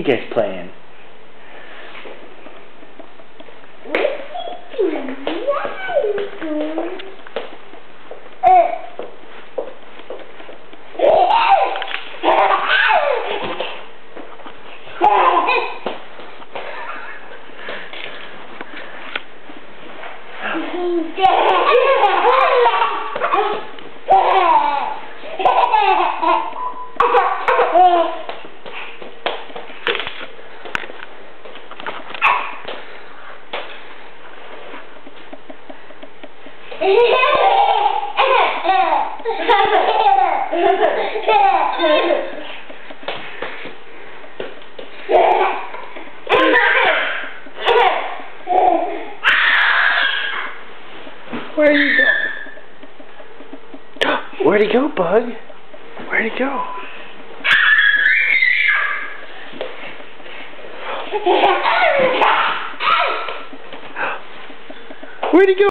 you guys playing? Yeah. Where you go? Where'd he go, Bug? Where'd he go? Where'd he go?